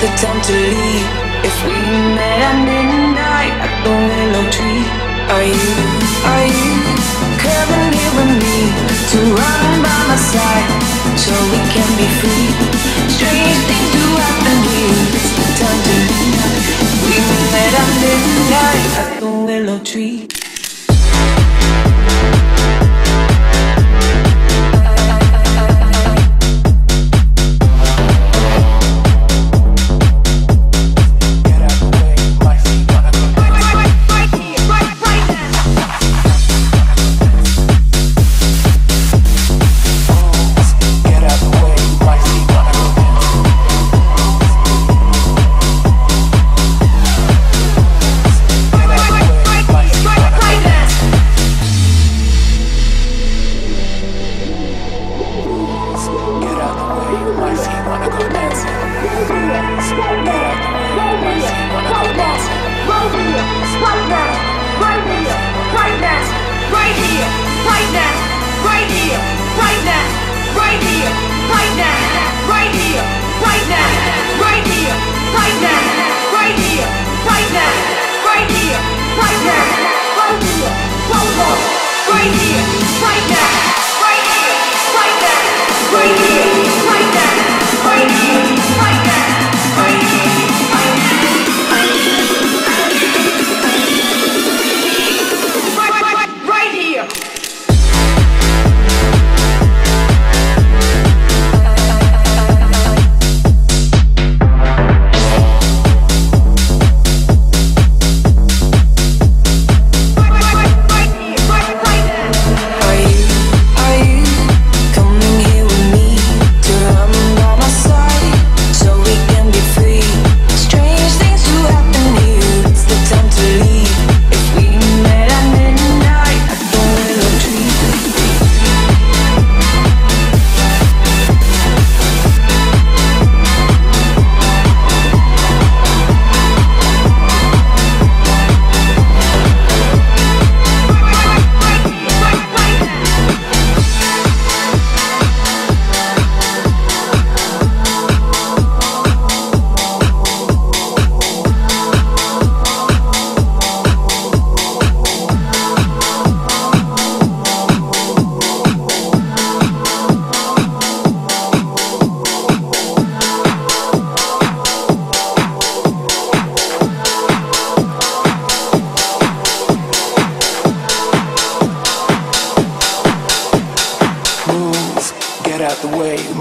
the time to leave. If we met at midnight at the willow tree Are you, are you coming here with me To run by my side so we can be free? Strange things do happen here, it's the time to leave. We met at midnight at the willow tree.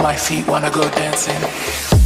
My feet wanna go dancing.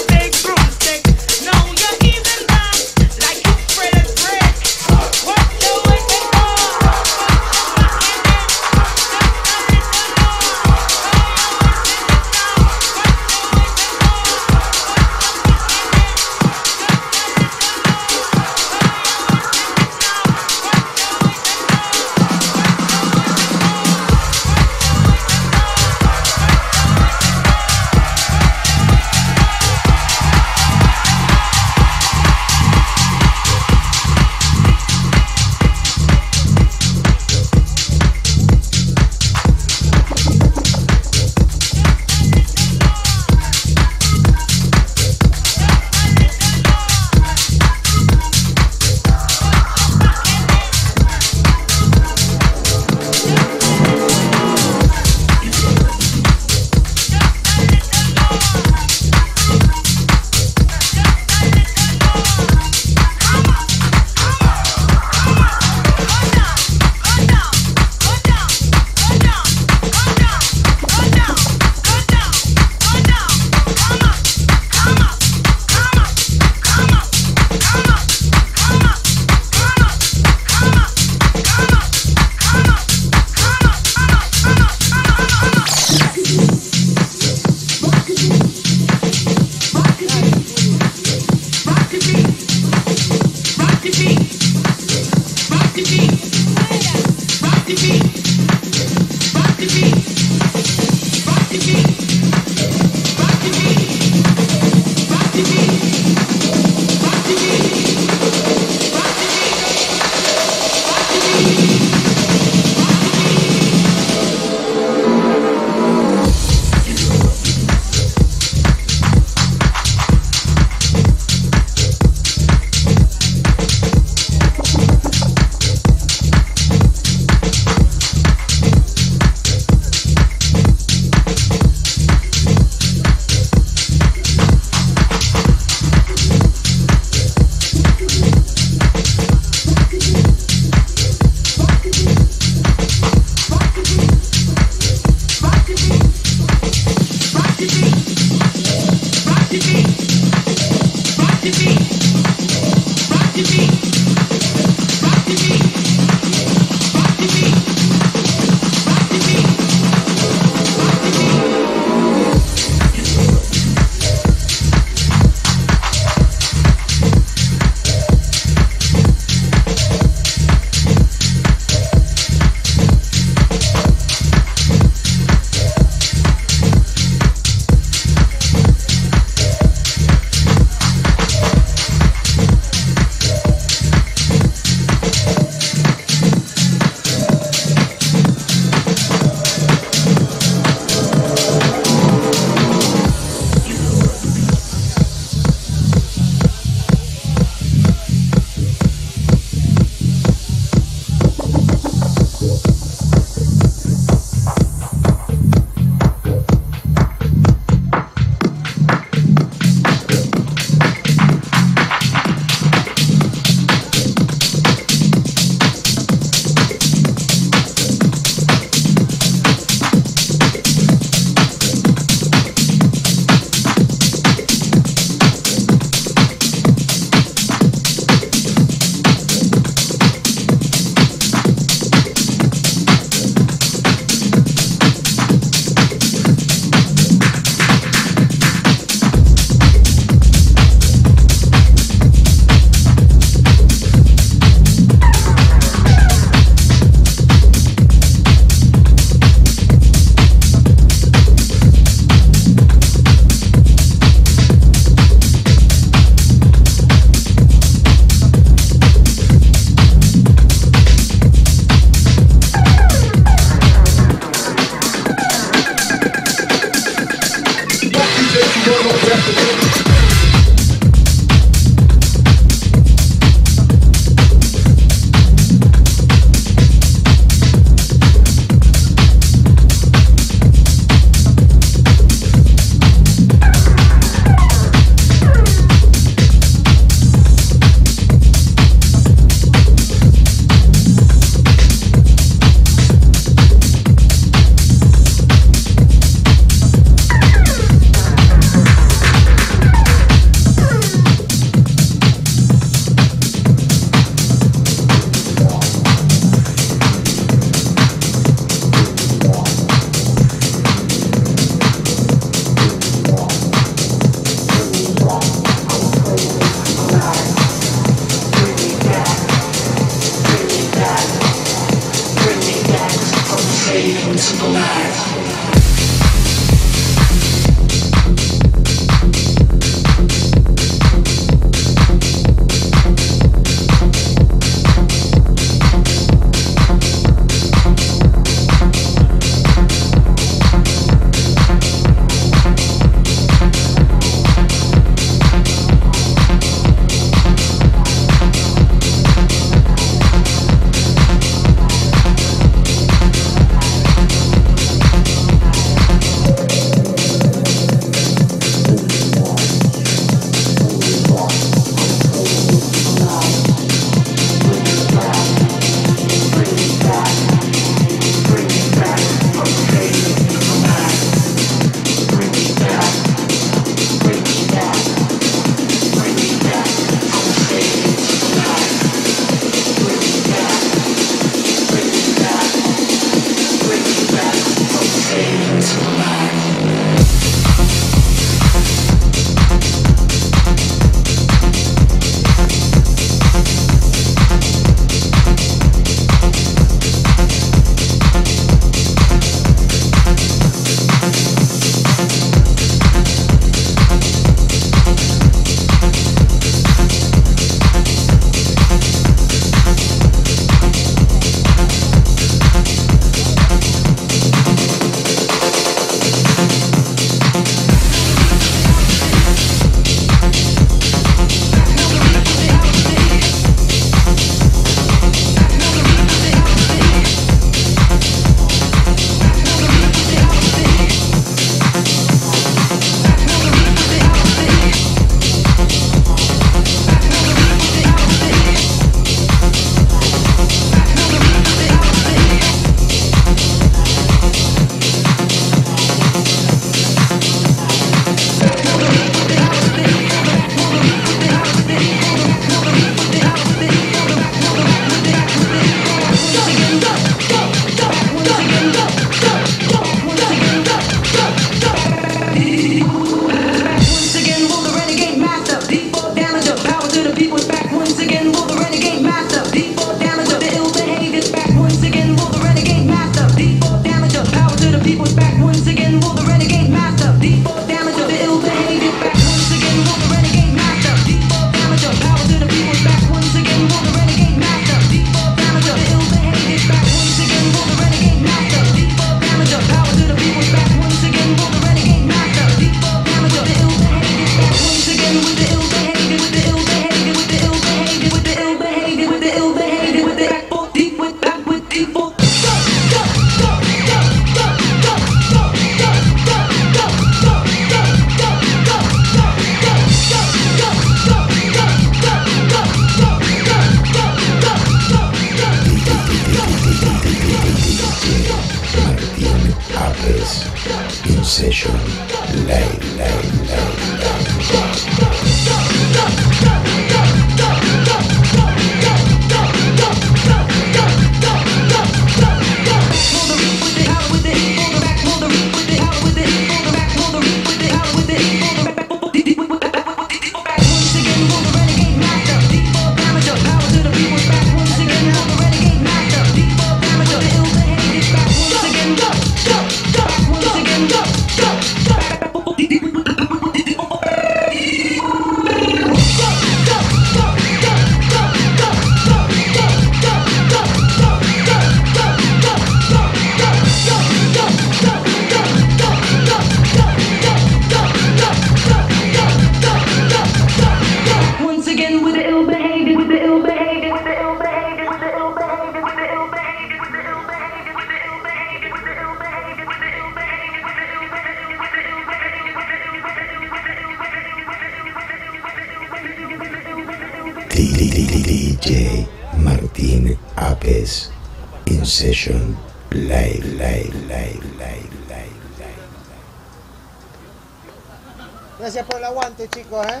Gracias por el aguante, chicos. ¿eh?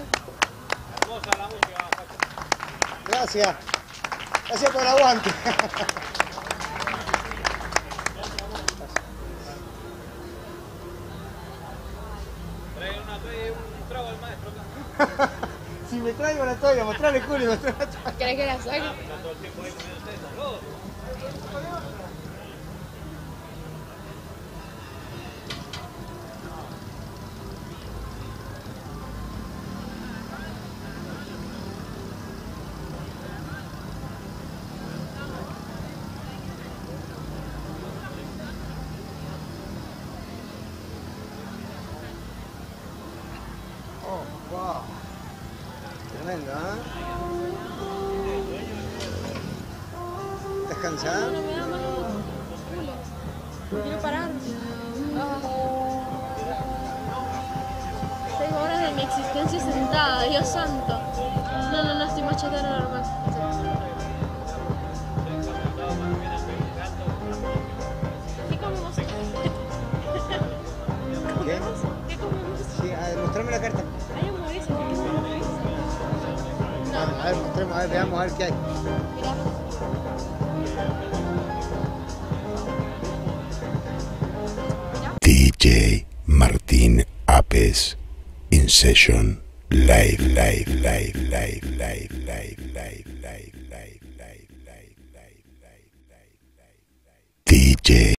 Hermosa la. Gracias. Gracias por el aguante. Trae un trago al maestro acá. si me traigo una toalla, mostrarle Julio, me trae toalla. ¿Querés que la saque? DJ.